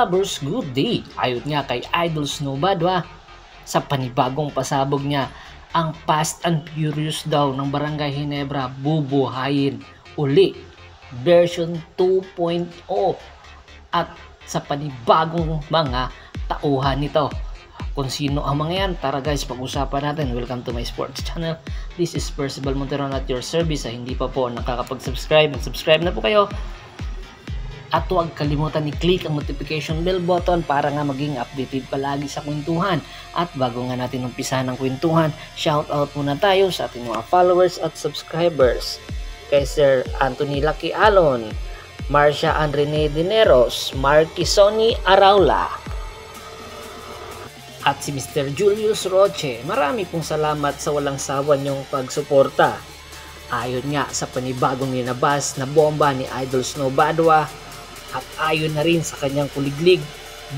lovers, good day. Ayot nga kay Idol Snowbadwa sa panibagong pasabog niya. Ang Fast and Furious daw ng Barangay Hinebra bubuhayin uli. Version 2.0 at sa panibagong mga tauhan nito. Kung sino ang mga yan, tara guys, pag-usapan natin. Welcome to my sports channel. This is Percival Monteron at your service. Sa hindi pa po nakakapag-subscribe, mag-subscribe na po kayo at huwag kalimutan i-click ang notification bell button para nga maging updated palagi sa kwentuhan. At bago nga natin umpisahan ng kwentuhan, shout out muna tayo sa ating mga followers at subscribers. Kay Sir Anthony Lucky Alon, Marcia Andrene Dineros, Marky Sonny Araula, at si Mr. Julius Roche. Marami pong salamat sa walang sawa niyong pagsuporta. Ayon nga sa panibagong ninabas na bomba ni Idol Snow Badwa, at ayon na rin sa kanyang kuliglig,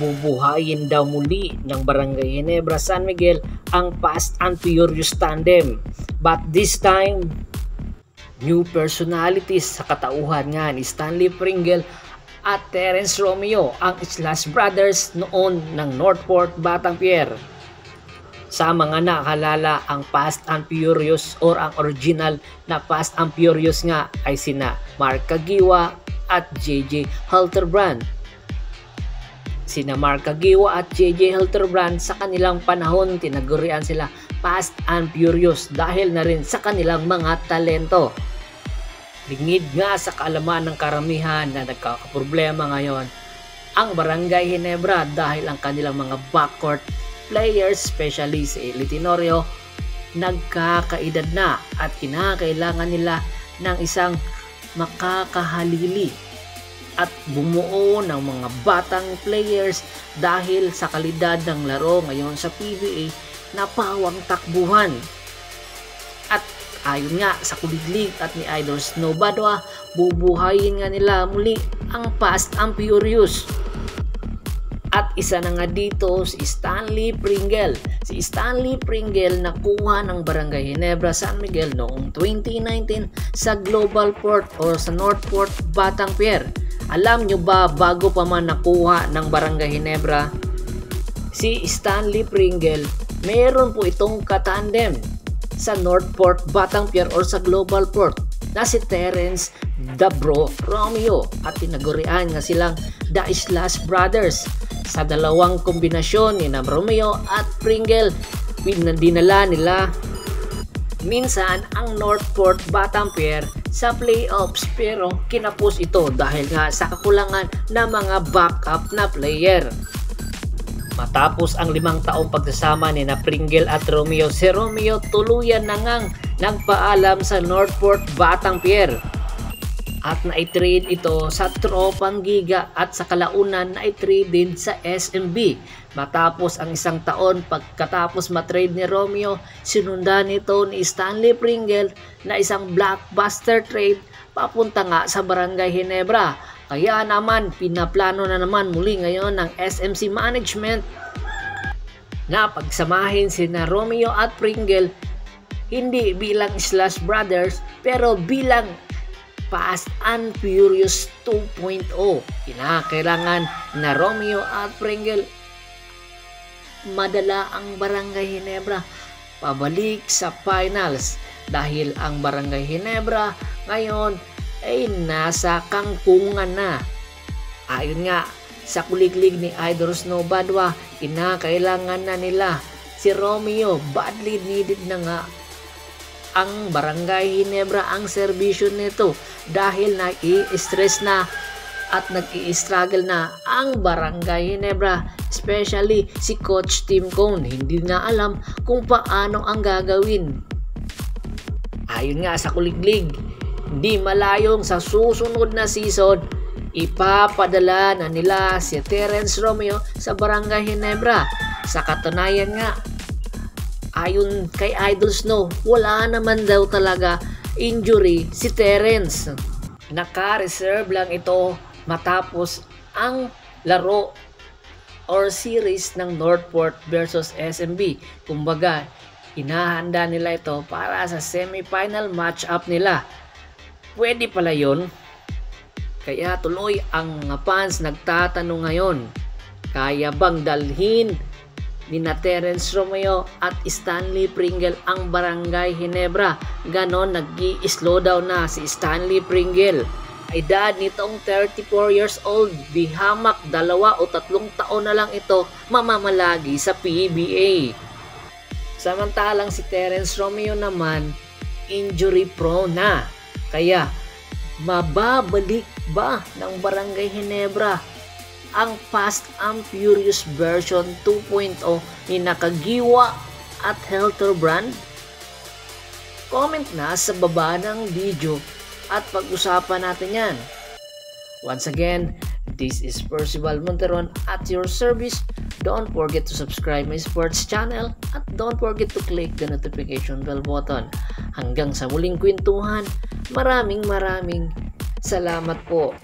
bubuhayin daw muli ng Barangay Ginebra San Miguel ang Fast and Furious Tandem. But this time, new personalities sa katauhan nga ni Stanley Pringle at Terence Romeo ang Slash Brothers noon ng Northport Batang Pier. Sa mga nakalala, ang Fast and Furious or ang original na Fast and Furious nga ay sina Mark Kagiwa, at JJ Halterbrand. Sina Mark Kagiwa at JJ Halterbrand sa kanilang panahon tinagurian sila Fast and Furious dahil na rin sa kanilang mga talento. Lingid nga sa kaalaman ng karamihan na nagkakaproblema ngayon ang Barangay Hinebra dahil ang kanilang mga backcourt players, especially si Litinorio, nagkakaedad na at kinakailangan nila ng isang makakahalili at bumuo ng mga batang players dahil sa kalidad ng laro ngayon sa PBA na pawang takbuhan. At ayon nga sa kuliglig at ni Idol Snow Badwa, bubuhayin nga nila muli ang Fast and Furious isa na nga dito si Stanley Pringle. Si Stanley Pringle nakuha ng Barangay Ginebra San Miguel noong 2019 sa Global Port o sa Northport Batang Pier. Alam nyo ba bago pa man nakuha ng Barangay Ginebra si Stanley Pringle, meron po itong katandem sa Northport Batang Pier or sa Global Port na si Terence Dabro Romeo at tinagurian nga silang The Slash Brothers sa dalawang kombinasyon ni Romeo at Pringle. Dinala nila minsan ang Northport Batampier sa playoffs pero kinapos ito dahil nga sa kakulangan ng mga backup na player. Matapos ang limang taong pagsasama ni na Pringle at Romeo, si Romeo tuluyan na ngang nagpaalam sa Northport Batampier at na-trade ito sa Tropang Giga at sa kalaunan na-trade din sa SMB. Matapos ang isang taon pagkatapos matrade ni Romeo, sinundan nito ni Stanley Pringle na isang blockbuster trade papunta nga sa Barangay Ginebra. Kaya naman pinaplano na naman muli ngayon ng SMC Management na pagsamahin sina Romeo at Pringle hindi bilang Slash Brothers pero bilang Fast and Furious 2.0. Kinakailangan na Romeo at Pringle madala ang Barangay Hinebra pabalik sa finals dahil ang Barangay Hinebra ngayon ay nasa kangkungan na. Ayon nga sa kuliglig ni Idol Snow Badwa, kinakailangan na nila si Romeo badly needed na nga ang Barangay Hinebra ang serbisyo nito dahil nai-stress na at nag-i-struggle na ang Barangay Hinebra. Especially si Coach Tim Cone hindi na alam kung paano ang gagawin. Ayon nga sa kuliglig hindi malayong sa susunod na season ipapadala na nila si Terence Romeo sa Barangay Hinebra. Sa katunayan nga ayon kay Idol Snow, wala naman daw talaga injury si Terence. Naka-reserve lang ito matapos ang laro or series ng Northport versus SMB. Kumbaga, inahanda nila ito para sa semifinal matchup nila. Pwede pala yon. Kaya tuloy ang fans nagtatanong ngayon Kaya bang dalhin ni na Terence Romeo at Stanley Pringle ang Barangay Ginebra. Ganon, nag slow down na si Stanley Pringle. Edad nitong 34 years old, di hamak dalawa o tatlong taon na lang ito mamamalagi sa PBA. Samantalang si Terence Romeo naman, injury prone na. Kaya, mababalik ba ng Barangay Ginebra ang Fast and Furious version 2.0 ni Nakagiwa at Helter Brand? Comment na sa baba ng video at pag-usapan natin yan. Once again, this is Percival Monteron at your service. Don't forget to subscribe my sports channel at don't forget to click the notification bell button. Hanggang sa muling kwentuhan, maraming maraming salamat po.